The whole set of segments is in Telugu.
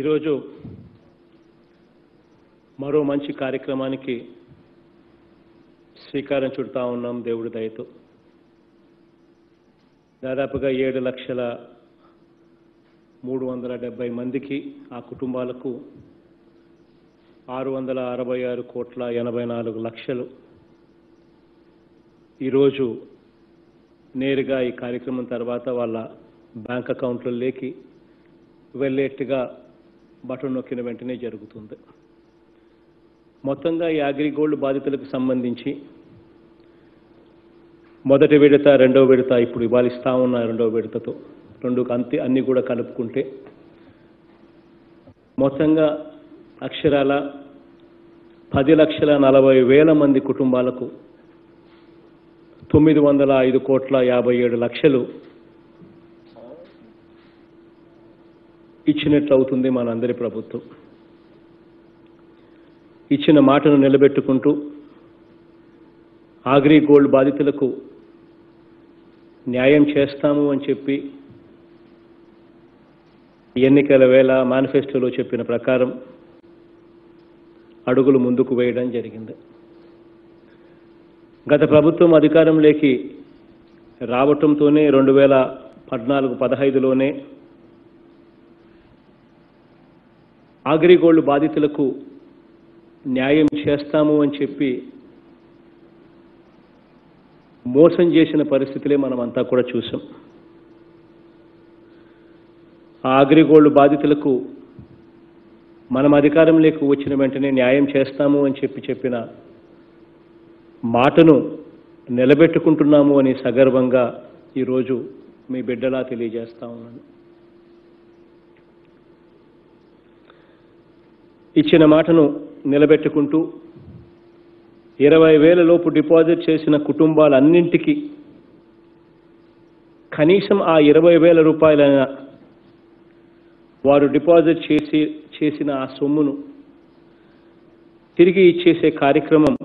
ఈరోజు మరో మంచి కార్యక్రమానికి శ్రీకారం చుడతా ఉన్నాం దేవుడి దయతో. దాదాపుగా ఏడు లక్షల మూడు వందల డెబ్బై మందికి ఆ కుటుంబాలకు ఆరు వందల అరవై ఆరు కోట్ల ఎనభై నాలుగు లక్షలు ఈరోజు నేరుగా ఈ కార్యక్రమం తర్వాత వాళ్ళ బ్యాంక్ అకౌంట్లలోకి వెళ్ళేట్టుగా బటన్ నొక్కిన వెంటనే జరుగుతుంది. మొత్తంగా ఈ అగ్రిగోల్డ్ బాధితులకు సంబంధించి మొదటి విడత రెండవ విడత ఇప్పుడు ఇవ్వాలిస్తా ఇస్తా ఉన్న రెండో విడతతో. రెండు అంతి అన్ని కూడా కలుపుకుంటే మొత్తంగా అక్షరాల పది లక్షల నలభై వేల మంది కుటుంబాలకు తొమ్మిది వందల ఐదు కోట్ల యాభై ఏడు లక్షలు ఇచ్చినట్లు అవుతుంది మనందరి ప్రభుత్వం. ఇచ్చిన మాటను నిలబెట్టుకుంటూ ఆగ్రి గోల్డ్ బాధితులకు న్యాయం చేస్తాము అని చెప్పి ఎన్నికల వేళ మేనిఫెస్టోలో చెప్పిన ప్రకారం అడుగులు ముందుకు వేయడం జరిగింది. గత ప్రభుత్వం అధికారంలోకి రావటంతోనే రెండు వేల పద్నాలుగు పదహైదులోనే ఆగ్రిగోల్డ్ బాధితులకు న్యాయం చేస్తాము అని చెప్పి మోసం చేసిన పరిస్థితులే మనం అంతా కూడా చూసాం. ఆ అగ్రిగోల్డ్ బాధితులకు మనం అధికారంలోకి వచ్చిన వెంటనే న్యాయం చేస్తాము అని చెప్పి చెప్పిన మాటను నిలబెట్టుకుంటున్నాము అని సగర్వంగా ఈరోజు మీ బిడ్డలా తెలియజేస్తా ఉన్నాను. ఇచ్చిన మాటను నిలబెట్టుకుంటూ ఇరవై వేల లోపు డిపాజిట్ చేసిన కుటుంబాలన్నింటికి కనీసం ఆ ఇరవై వేల రూపాయలైన వారు డిపాజిట్ చేసి చేసిన ఆ సొమ్మును తిరిగి ఇచ్చేసే కార్యక్రమం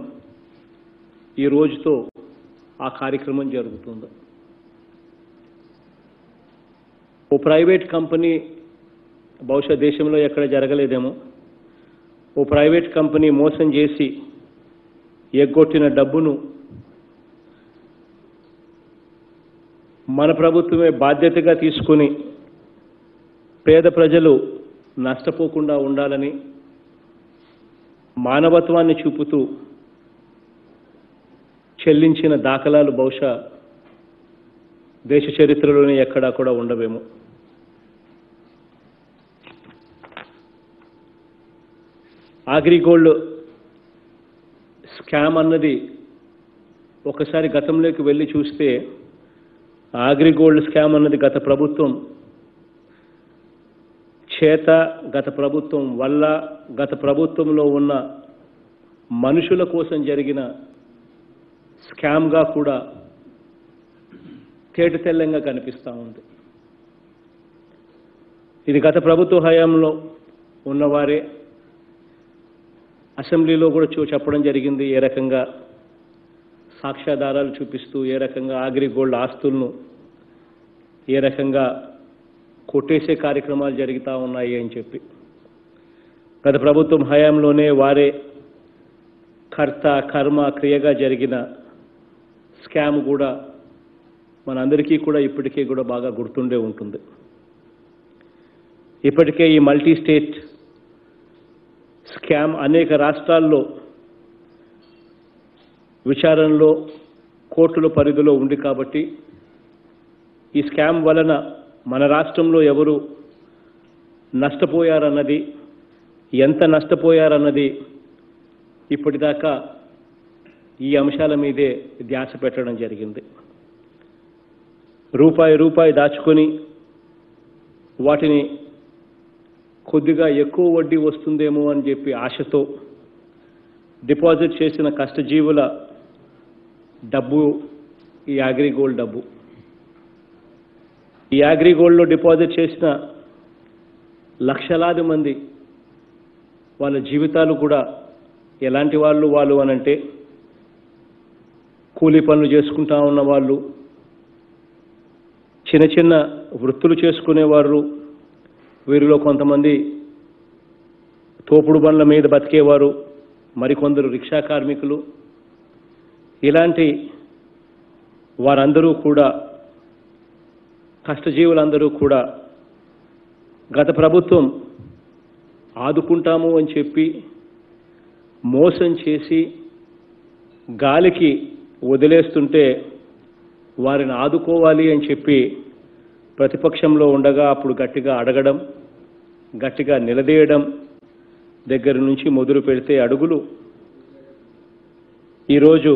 ఈ రోజుతో ఆ కార్యక్రమం జరుగుతుంది. ఓ ప్రైవేట్ కంపెనీ బహుశా దేశంలో ఎక్కడ జరగలేదేమో. ఓ ప్రైవేట్ కంపెనీ మోసం చేసి ఎగ్గొట్టిన డబ్బును మన ప్రభుత్వమే బాధ్యతగా తీసుకుని పేద ప్రజలు నష్టపోకుండా ఉండాలని మానవత్వాన్ని చూపుతూ చెల్లించిన దాఖలాలు బహుశా దేశ చరిత్రలోనే ఎక్కడా కూడా ఉండవేమో. అగ్రిగోల్డ్ స్కామ్ అన్నది ఒకసారి గతంలోకి వెళ్ళి చూస్తే అగ్రిగోల్డ్ స్కామ్ అన్నది గత ప్రభుత్వం చేత గత ప్రభుత్వం వల్ల గత ప్రభుత్వంలో ఉన్న మనుషుల కోసం జరిగిన స్కామ్గా కూడా తేట తెల్లంగా కనిపిస్తూ ఉంది. ఇది గత ప్రభుత్వ హయాంలో ఉన్నవారే అసెంబ్లీలో కూడా చూ చెప్పడం జరిగింది ఏ రకంగా సాక్ష్యాధారాలు చూపిస్తూ ఏ రకంగా అగ్రిగోల్డ్ ఆస్తులను ఏ రకంగా కొట్టేసే కార్యక్రమాలు జరుగుతూ ఉన్నాయి అని చెప్పి. గత ప్రభుత్వం హయాంలోనే వారే కర్త కర్మ క్రియగా జరిగిన స్కామ్ కూడా మనందరికీ కూడా ఇప్పటికీ కూడా బాగా గుర్తుండే ఉంటుంది. ఇప్పటికే ఈ మల్టీ స్టేట్ స్కామ్ అనేక రాష్ట్రాల్లో విచారణలో కోర్టుల పరిధిలో ఉంది కాబట్టి ఈ స్కామ్ వలన మన రాష్ట్రంలో ఎవరు నష్టపోయారన్నది ఎంత నష్టపోయారన్నది ఇప్పటిదాకా ఈ అంశాల మీదే ధ్యాస పెట్టడం జరిగింది. రూపాయి రూపాయి దాచుకొని వాటిని కొద్దిగా ఎక్కువ వడ్డీ వస్తుందేమో అని చెప్పి ఆశతో డిపాజిట్ చేసిన కష్టజీవుల డబ్బు ఈ అగ్రిగోల్డ్ డబ్బు. ఈ అగ్రిగోల్డ్లో డిపాజిట్ చేసిన లక్షలాది మంది వాళ్ళ జీవితాలు కూడా ఎలాంటి వాళ్ళు వాళ్ళు అనంటే కూలీ పనులు చేసుకుంటా ఉన్న వాళ్ళు చిన్న చిన్న వృత్తులు చేసుకునేవారు వీరిలో కొంతమంది తోపుడు బండ్ల మీద బతికేవారు మరికొందరు రిక్షా కార్మికులు. ఇలాంటి వారందరూ కూడా కష్టజీవులందరూ కూడా గత ప్రభుత్వం ఆదుకుంటాము అని చెప్పి మోసం చేసి గాలికి వదిలేస్తుంటే వారిని ఆదుకోవాలి అని చెప్పి ప్రతిపక్షంలో ఉండగా అప్పుడు గట్టిగా అడగడం గట్టిగా నిలదీయడం దగ్గర నుంచి మొదలు పెడితే అడుగులు. ఈరోజు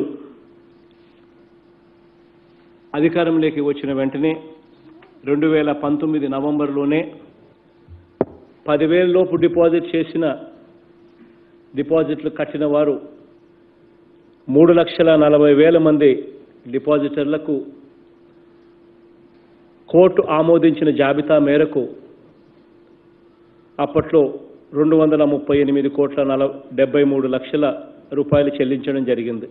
అధికారంలోకి వచ్చిన వెంటనే రెండు వేల పంతొమ్మిది నవంబర్లోనే పదివేలలోపు డిపాజిట్ చేసిన డిపాజిట్లు కట్టిన వారు మూడు లక్షల నలభై వేల మంది డిపాజిటర్లకు కోర్టు ఆమోదించిన జాబితా మేరకు అప్పట్లో రెండు వందల ముప్పై ఎనిమిది కోట్ల నల డెబ్బై మూడు లక్షల రూపాయలు చెల్లించడం జరిగింది.